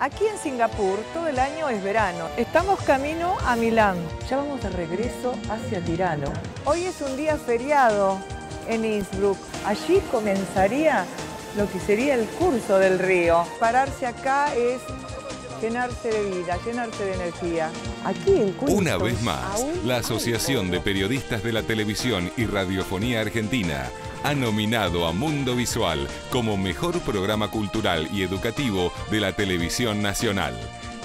Aquí en Singapur todo el año es verano. Estamos camino a Milán. Ya vamos de regreso hacia Tirano. Hoy es un día feriado en Innsbruck. Allí comenzaría lo que sería el curso del río. Pararse acá es llenarse de vida, llenarse de energía. Aquí en Una vez más, la Asociación de Periodistas de la Televisión y Radiofonía Argentina ha nominado a Mundo Visual como mejor programa cultural y educativo de la televisión nacional.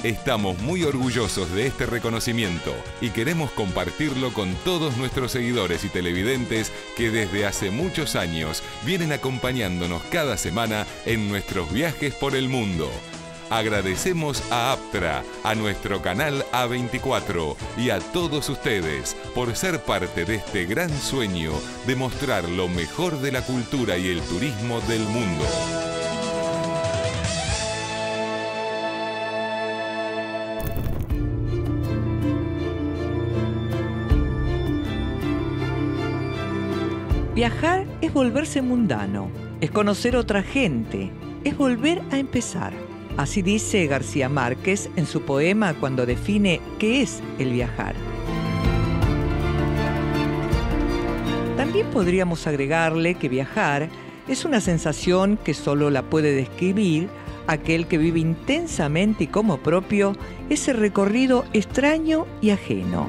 Estamos muy orgullosos de este reconocimiento y queremos compartirlo con todos nuestros seguidores y televidentes que desde hace muchos años vienen acompañándonos cada semana en nuestros viajes por el mundo. Agradecemos a Aptra, a nuestro canal A24 y a todos ustedes por ser parte de este gran sueño de mostrar lo mejor de la cultura y el turismo del mundo. Viajar es volverse mundano, es conocer otra gente, es volver a empezar. Así dice García Márquez en su poema cuando define qué es el viajar. También podríamos agregarle que viajar es una sensación que solo la puede describir aquel que vive intensamente y como propio ese recorrido extraño y ajeno.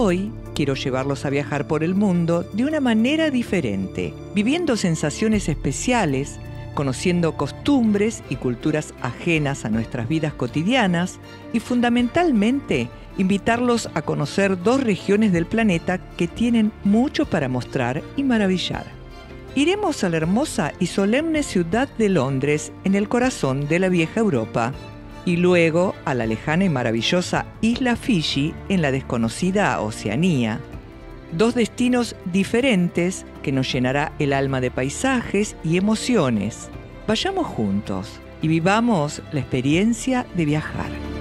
Hoy quiero llevarlos a viajar por el mundo de una manera diferente, viviendo sensaciones especiales, conociendo costumbres y culturas ajenas a nuestras vidas cotidianas y fundamentalmente invitarlos a conocer dos regiones del planeta que tienen mucho para mostrar y maravillar. Iremos a la hermosa y solemne ciudad de Londres en el corazón de la vieja Europa y luego a la lejana y maravillosa isla Fiji en la desconocida Oceanía. Dos destinos diferentes que nos llenará el alma de paisajes y emociones. Vayamos juntos y vivamos la experiencia de viajar.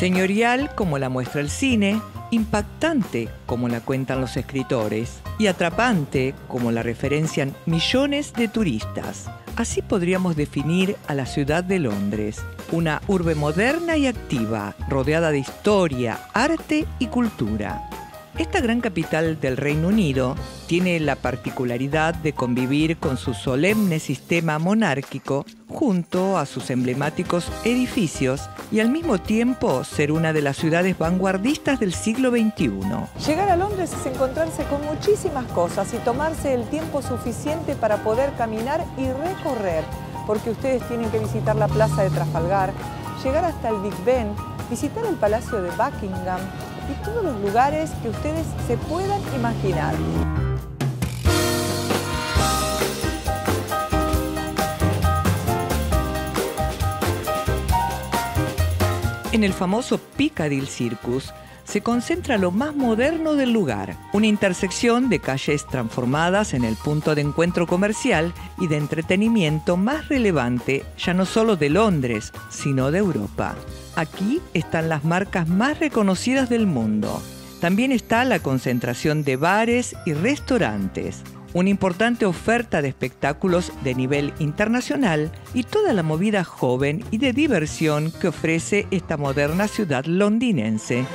Señorial como la muestra el cine, impactante como la cuentan los escritores y atrapante como la referencian millones de turistas. Así podríamos definir a la ciudad de Londres, una urbe moderna y activa, rodeada de historia, arte y cultura. Esta gran capital del Reino Unido tiene la particularidad de convivir con su solemne sistema monárquico junto a sus emblemáticos edificios y al mismo tiempo ser una de las ciudades vanguardistas del siglo XXI. Llegar a Londres es encontrarse con muchísimas cosas y tomarse el tiempo suficiente para poder caminar y recorrer, porque ustedes tienen que visitar la Plaza de Trafalgar, llegar hasta el Big Ben, visitar el Palacio de Buckingham, y todos los lugares que ustedes se puedan imaginar. En el famoso Piccadilly Circus se concentra lo más moderno del lugar, una intersección de calles transformadas en el punto de encuentro comercial y de entretenimiento más relevante ya no solo de Londres, sino de Europa. Aquí están las marcas más reconocidas del mundo. También está la concentración de bares y restaurantes, una importante oferta de espectáculos de nivel internacional y toda la movida joven y de diversión que ofrece esta moderna ciudad londinense.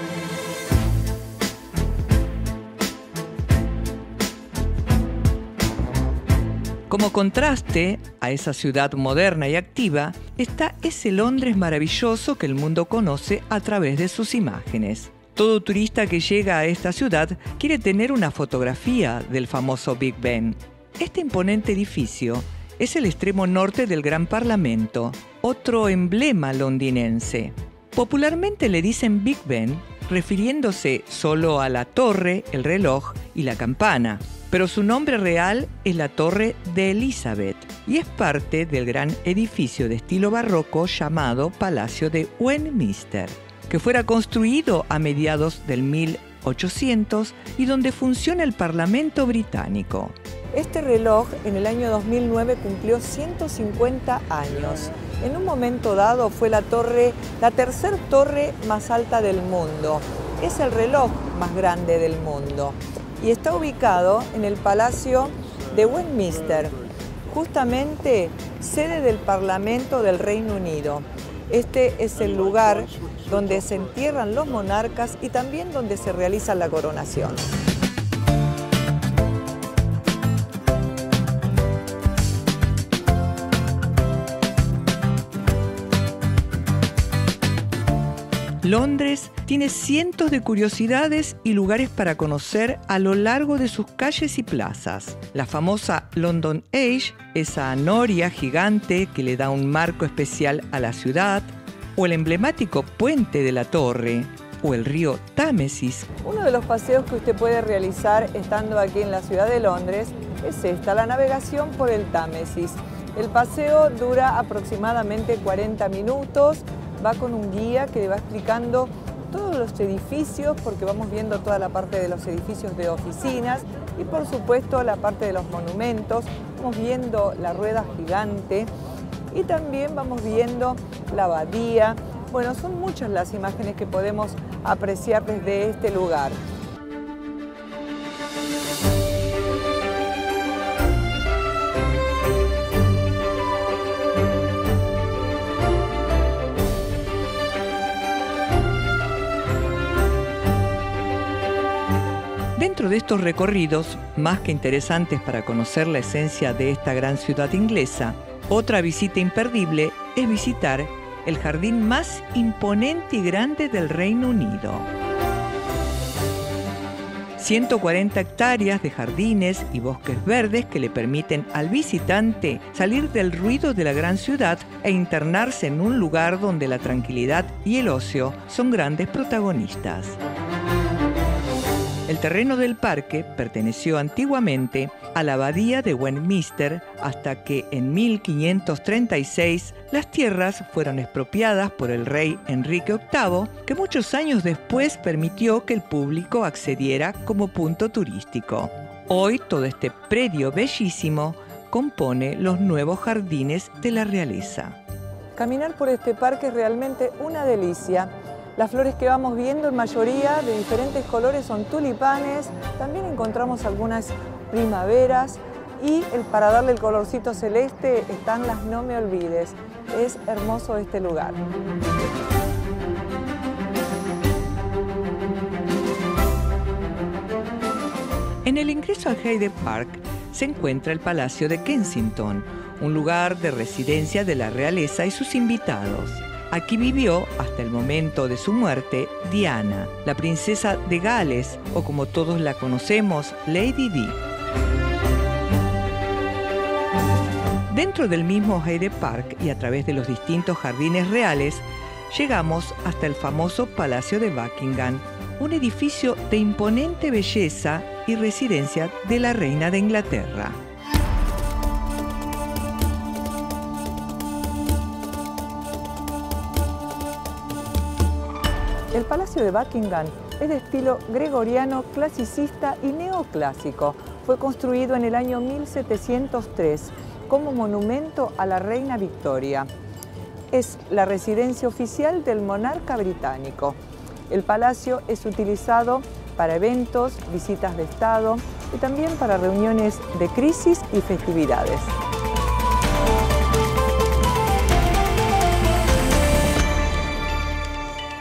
Como contraste a esa ciudad moderna y activa está ese Londres maravilloso que el mundo conoce a través de sus imágenes. Todo turista que llega a esta ciudad quiere tener una fotografía del famoso Big Ben. Este imponente edificio es el extremo norte del Gran Parlamento, otro emblema londinense. Popularmente le dicen Big Ben refiriéndose solo a la torre, el reloj y la campana. Pero su nombre real es la Torre de Elizabeth y es parte del gran edificio de estilo barroco llamado Palacio de Westminster, que fuera construido a mediados del 1800 y donde funciona el Parlamento británico. Este reloj en el año 2009 cumplió 150 años. En un momento dado fue la torre, la tercer torre más alta del mundo. Es el reloj más grande del mundo y está ubicado en el Palacio de Westminster, justamente sede del Parlamento del Reino Unido. Este es el lugar donde se entierran los monarcas y también donde se realiza la coronación. Londres tiene cientos de curiosidades y lugares para conocer a lo largo de sus calles y plazas. La famosa London Age, esa noria gigante que le da un marco especial a la ciudad, o el emblemático puente de la torre, o el río Támesis. Uno de los paseos que usted puede realizar estando aquí en la ciudad de Londres es esta, la navegación por el Támesis. El paseo dura aproximadamente 40 minutos va con un guía que va explicando todos los edificios, porque vamos viendo toda la parte de los edificios de oficinas y por supuesto la parte de los monumentos, vamos viendo la rueda gigante y también vamos viendo la abadía. Bueno, son muchas las imágenes que podemos apreciar desde este lugar. De estos recorridos, más que interesantes para conocer la esencia de esta gran ciudad inglesa, otra visita imperdible es visitar el jardín más imponente y grande del Reino Unido. 140 hectáreas de jardines y bosques verdes que le permiten al visitante salir del ruido de la gran ciudad e internarse en un lugar donde la tranquilidad y el ocio son grandes protagonistas. El terreno del parque perteneció antiguamente a la abadía de Westminster hasta que en 1536 las tierras fueron expropiadas por el rey Enrique VIII, que muchos años después permitió que el público accediera como punto turístico. Hoy todo este predio bellísimo compone los nuevos jardines de la realeza. Caminar por este parque es realmente una delicia las flores que vamos viendo en mayoría de diferentes colores son tulipanes, también encontramos algunas primaveras y el, para darle el colorcito celeste están las No Me Olvides. Es hermoso este lugar. En el ingreso a Hyde Park se encuentra el Palacio de Kensington, un lugar de residencia de la realeza y sus invitados. Aquí vivió, hasta el momento de su muerte, Diana, la princesa de Gales, o como todos la conocemos, Lady Di. Dentro del mismo Hyde Park y a través de los distintos jardines reales, llegamos hasta el famoso Palacio de Buckingham, un edificio de imponente belleza y residencia de la reina de Inglaterra. Palacio de Buckingham es de estilo gregoriano, clasicista y neoclásico. Fue construido en el año 1703 como monumento a la reina Victoria. Es la residencia oficial del monarca británico. El palacio es utilizado para eventos, visitas de Estado y también para reuniones de crisis y festividades.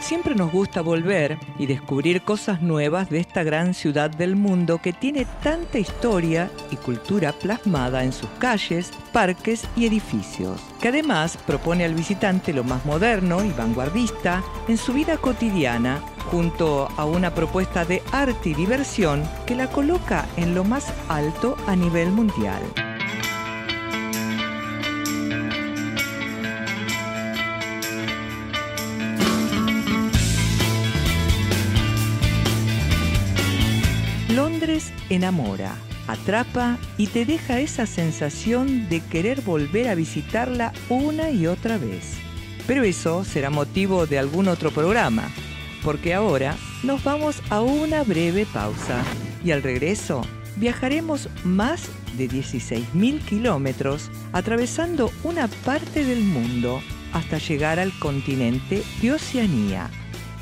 Siempre nos gusta volver y descubrir cosas nuevas de esta gran ciudad del mundo que tiene tanta historia y cultura plasmada en sus calles, parques y edificios, que además propone al visitante lo más moderno y vanguardista en su vida cotidiana, junto a una propuesta de arte y diversión que la coloca en lo más alto a nivel mundial. Londres enamora. atrapa y te deja esa sensación de querer volver a visitarla una y otra vez. Pero eso será motivo de algún otro programa, porque ahora nos vamos a una breve pausa y al regreso viajaremos más de 16.000 kilómetros atravesando una parte del mundo hasta llegar al continente de Oceanía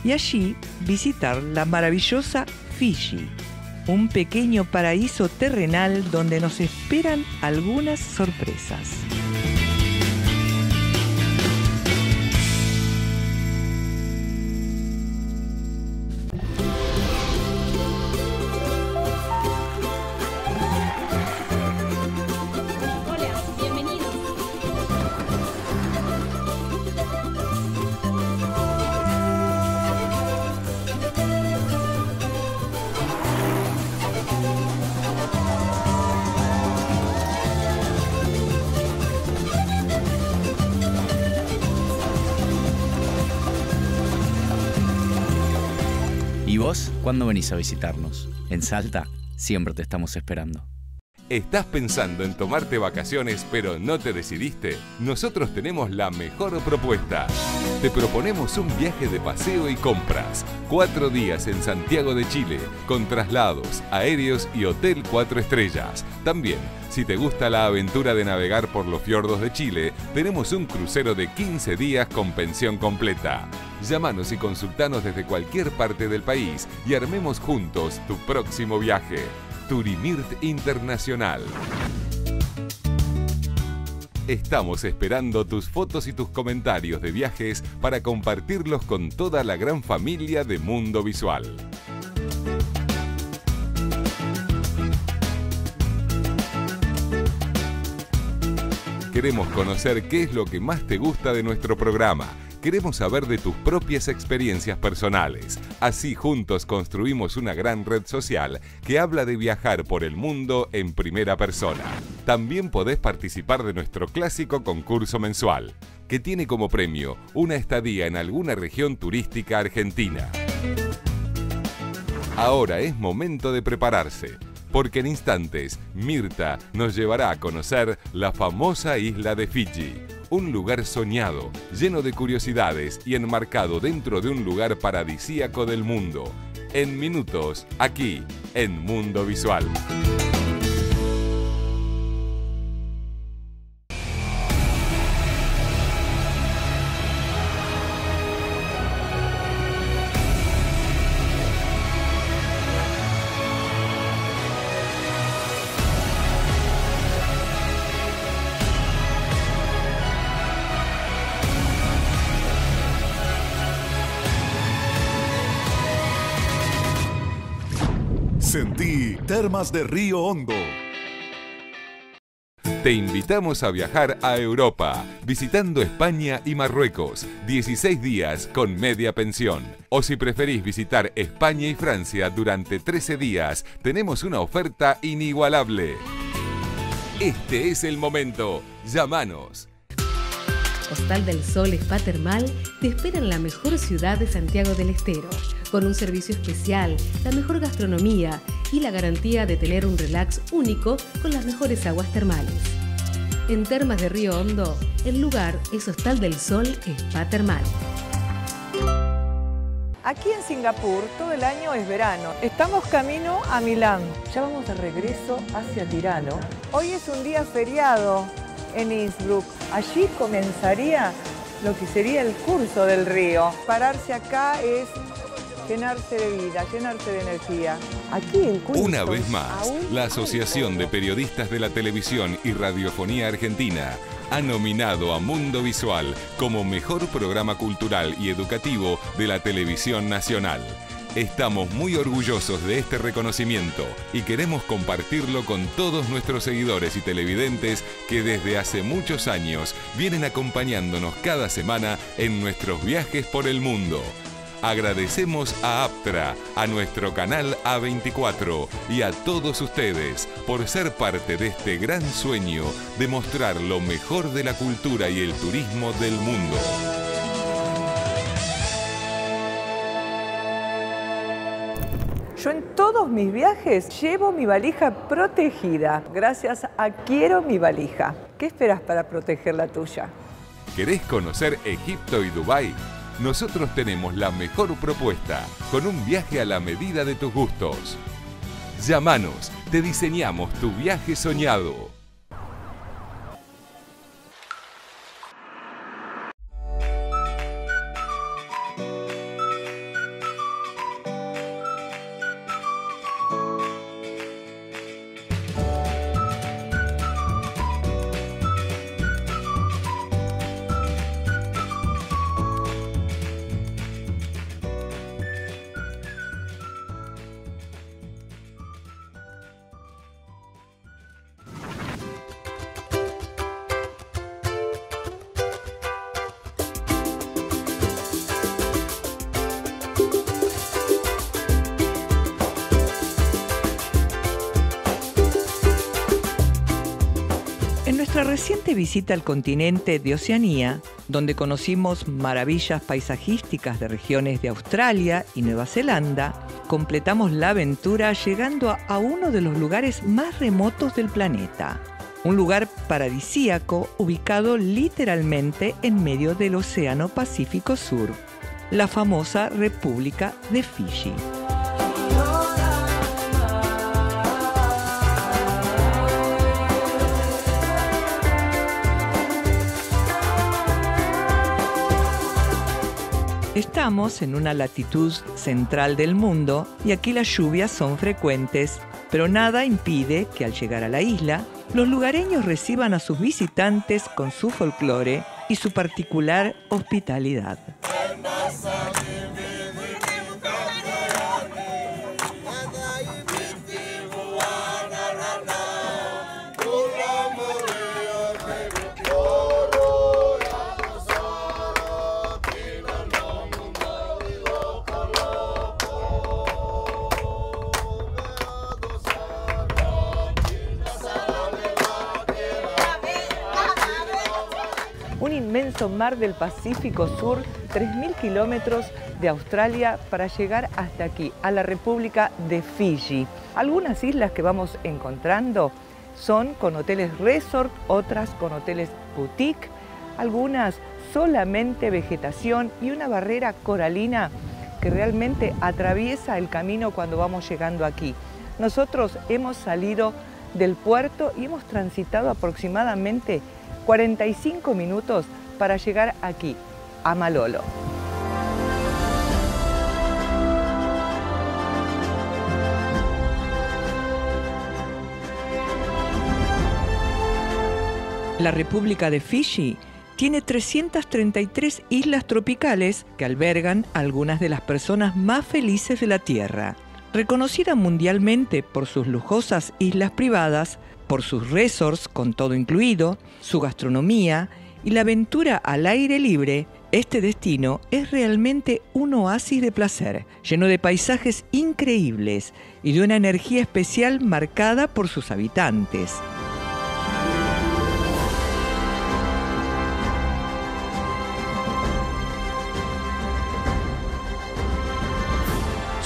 y allí visitar la maravillosa Fiji, un pequeño paraíso terrenal donde nos esperan algunas sorpresas. ¿Cuándo venís a visitarnos? En Salta siempre te estamos esperando. ¿Estás pensando en tomarte vacaciones pero no te decidiste? Nosotros tenemos la mejor propuesta. Te proponemos un viaje de paseo y compras. Cuatro días en Santiago de Chile, con traslados, aéreos y hotel cuatro estrellas. También, si te gusta la aventura de navegar por los fiordos de Chile, tenemos un crucero de 15 días con pensión completa. Llámanos y consultanos desde cualquier parte del país y armemos juntos tu próximo viaje. Turimirt Internacional. Estamos esperando tus fotos y tus comentarios de viajes para compartirlos con toda la gran familia de Mundo Visual. Queremos conocer qué es lo que más te gusta de nuestro programa Queremos saber de tus propias experiencias personales. Así juntos construimos una gran red social que habla de viajar por el mundo en primera persona. También podés participar de nuestro clásico concurso mensual, que tiene como premio una estadía en alguna región turística argentina. Ahora es momento de prepararse porque en instantes Mirta nos llevará a conocer la famosa isla de Fiji, un lugar soñado, lleno de curiosidades y enmarcado dentro de un lugar paradisíaco del mundo. En minutos, aquí, en Mundo Visual. Sentí Termas de Río Hondo. Te invitamos a viajar a Europa, visitando España y Marruecos, 16 días con media pensión. O si preferís visitar España y Francia durante 13 días, tenemos una oferta inigualable. Este es el momento. Llámanos Hostal del Sol Spa Termal te espera en la mejor ciudad de Santiago del Estero, con un servicio especial, la mejor gastronomía y la garantía de tener un relax único con las mejores aguas termales. En Termas de Río Hondo, el lugar es Hostal del Sol Spa Termal. Aquí en Singapur todo el año es verano. Estamos camino a Milán. Ya vamos de regreso hacia Tirano. Hoy es un día feriado en Innsbruck. Allí comenzaría lo que sería el curso del río. Pararse acá es llenarse de vida, llenarse de energía. Aquí curso, Una vez más, la Asociación de Periodistas de la Televisión y Radiofonía Argentina ha nominado a Mundo Visual como mejor programa cultural y educativo de la televisión nacional. Estamos muy orgullosos de este reconocimiento y queremos compartirlo con todos nuestros seguidores y televidentes que desde hace muchos años vienen acompañándonos cada semana en nuestros viajes por el mundo. Agradecemos a Aptra, a nuestro canal A24 y a todos ustedes por ser parte de este gran sueño de mostrar lo mejor de la cultura y el turismo del mundo. Yo en todos mis viajes llevo mi valija protegida, gracias a Quiero mi valija. ¿Qué esperas para proteger la tuya? ¿Querés conocer Egipto y Dubái? Nosotros tenemos la mejor propuesta, con un viaje a la medida de tus gustos. Llámanos, te diseñamos tu viaje soñado. Reciente visita al continente de Oceanía, donde conocimos maravillas paisajísticas de regiones de Australia y Nueva Zelanda, completamos la aventura llegando a uno de los lugares más remotos del planeta, un lugar paradisíaco ubicado literalmente en medio del Océano Pacífico Sur, la famosa República de Fiji. Estamos en una latitud central del mundo y aquí las lluvias son frecuentes, pero nada impide que al llegar a la isla, los lugareños reciban a sus visitantes con su folclore y su particular hospitalidad. Inmenso mar del Pacífico Sur, 3.000 kilómetros de Australia para llegar hasta aquí, a la República de Fiji. Algunas islas que vamos encontrando son con hoteles resort, otras con hoteles boutique, algunas solamente vegetación y una barrera coralina que realmente atraviesa el camino cuando vamos llegando aquí. Nosotros hemos salido del puerto y hemos transitado aproximadamente 45 minutos para llegar aquí, a Malolo. La República de Fiji tiene 333 islas tropicales que albergan algunas de las personas más felices de la Tierra. Reconocida mundialmente por sus lujosas islas privadas, por sus resorts con todo incluido, su gastronomía y la aventura al aire libre, este destino es realmente un oasis de placer, lleno de paisajes increíbles y de una energía especial marcada por sus habitantes.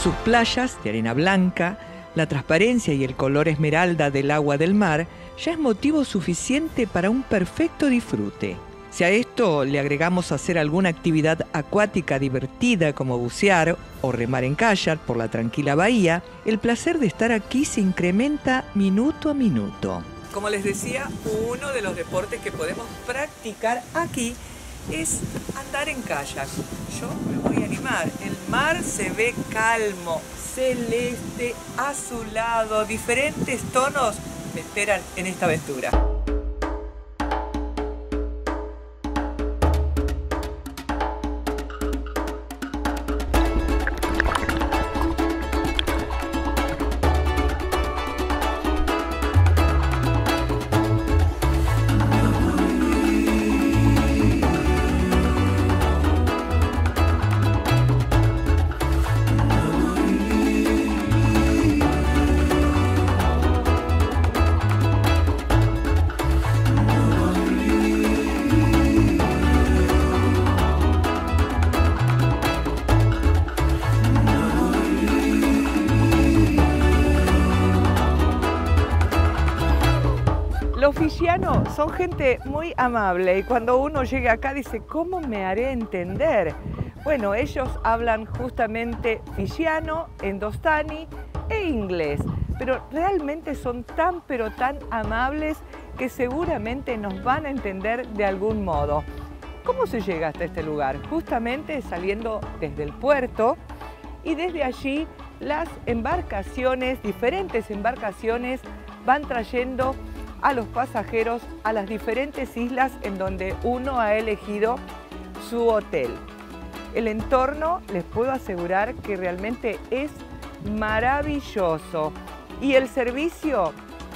Sus playas de arena blanca, la transparencia y el color esmeralda del agua del mar ya es motivo suficiente para un perfecto disfrute. Si a esto le agregamos hacer alguna actividad acuática divertida como bucear o remar en kayak por la tranquila bahía, el placer de estar aquí se incrementa minuto a minuto. Como les decía, uno de los deportes que podemos practicar aquí es andar en kayak. Yo me voy a animar. El mar se ve calmo, celeste, azulado, diferentes tonos me esperan en esta aventura. Son gente muy amable y cuando uno llega acá dice, ¿cómo me haré entender? Bueno, ellos hablan justamente filiano, endostani e inglés, pero realmente son tan pero tan amables que seguramente nos van a entender de algún modo. ¿Cómo se llega hasta este lugar? Justamente saliendo desde el puerto y desde allí las embarcaciones, diferentes embarcaciones, van trayendo a los pasajeros a las diferentes islas en donde uno ha elegido su hotel. El entorno, les puedo asegurar que realmente es maravilloso y el servicio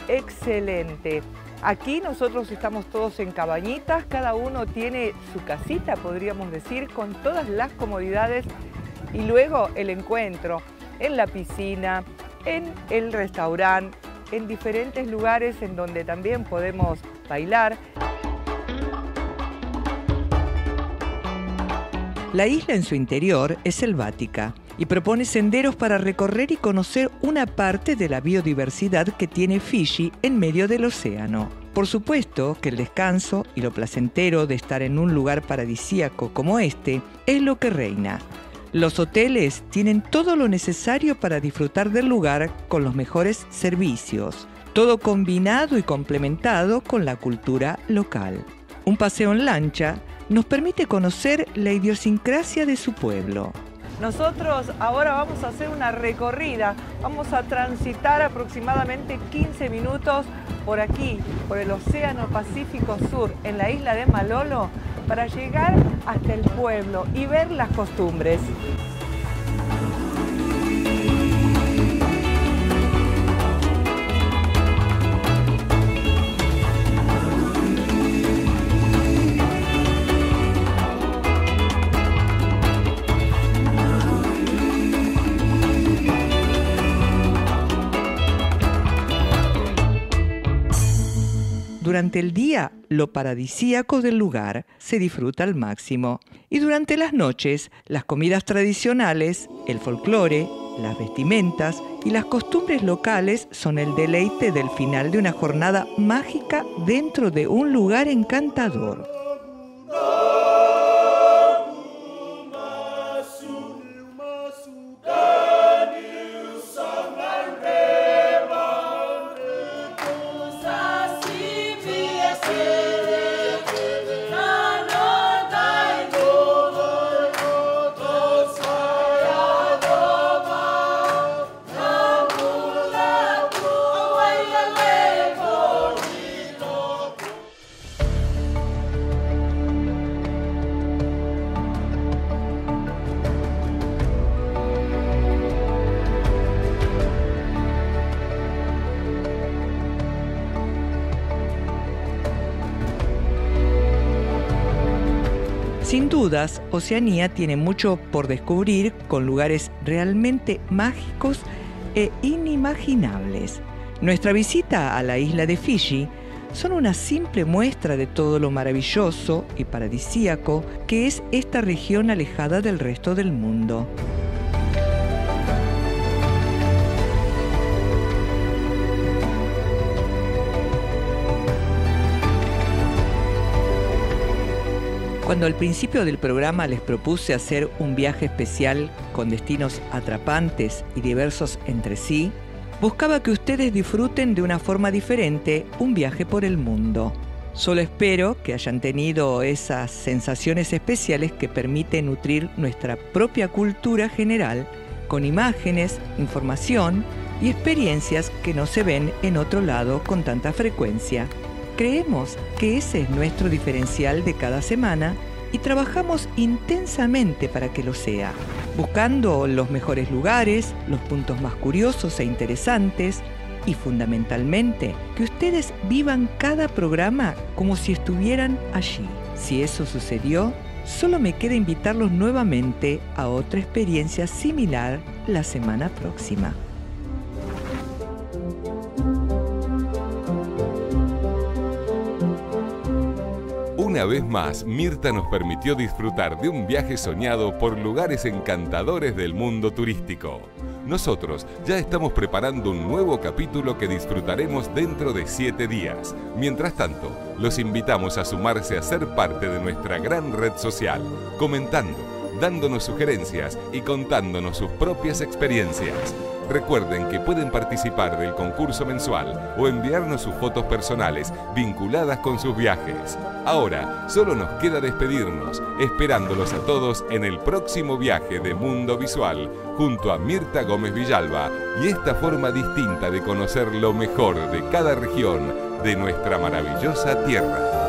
excelente. Aquí nosotros estamos todos en cabañitas, cada uno tiene su casita, podríamos decir, con todas las comodidades y luego el encuentro en la piscina, en el restaurante, en diferentes lugares en donde también podemos bailar. La isla en su interior es selvática y propone senderos para recorrer y conocer una parte de la biodiversidad que tiene Fiji en medio del océano. Por supuesto que el descanso y lo placentero de estar en un lugar paradisíaco como este es lo que reina. Los hoteles tienen todo lo necesario para disfrutar del lugar con los mejores servicios, todo combinado y complementado con la cultura local. Un paseo en lancha nos permite conocer la idiosincrasia de su pueblo. Nosotros ahora vamos a hacer una recorrida, vamos a transitar aproximadamente 15 minutos por aquí, por el Océano Pacífico Sur, en la isla de Malolo, para llegar hasta el pueblo y ver las costumbres. Durante el día, lo paradisíaco del lugar se disfruta al máximo. Y durante las noches, las comidas tradicionales, el folclore, las vestimentas y las costumbres locales son el deleite del final de una jornada mágica dentro de un lugar encantador. Oceanía tiene mucho por descubrir con lugares realmente mágicos e inimaginables. Nuestra visita a la isla de Fiji son una simple muestra de todo lo maravilloso y paradisíaco que es esta región alejada del resto del mundo. Cuando al principio del programa les propuse hacer un viaje especial con destinos atrapantes y diversos entre sí, buscaba que ustedes disfruten de una forma diferente un viaje por el mundo. Solo espero que hayan tenido esas sensaciones especiales que permiten nutrir nuestra propia cultura general con imágenes, información y experiencias que no se ven en otro lado con tanta frecuencia. Creemos que ese es nuestro diferencial de cada semana y trabajamos intensamente para que lo sea, buscando los mejores lugares, los puntos más curiosos e interesantes y fundamentalmente que ustedes vivan cada programa como si estuvieran allí. Si eso sucedió, solo me queda invitarlos nuevamente a otra experiencia similar la semana próxima. Una vez más, Mirta nos permitió disfrutar de un viaje soñado por lugares encantadores del mundo turístico. nosotros ya estamos preparando un nuevo capítulo que disfrutaremos dentro de siete días. Mientras tanto, los invitamos a sumarse a ser parte de nuestra gran red social, comentando, dándonos sugerencias y contándonos sus propias experiencias. Recuerden que pueden participar del concurso mensual o enviarnos sus fotos personales vinculadas con sus viajes. Ahora, solo nos queda despedirnos, esperándolos a todos en el próximo viaje de Mundo Visual junto a Mirta Gómez Villalba y esta forma distinta de conocer lo mejor de cada región de nuestra maravillosa tierra.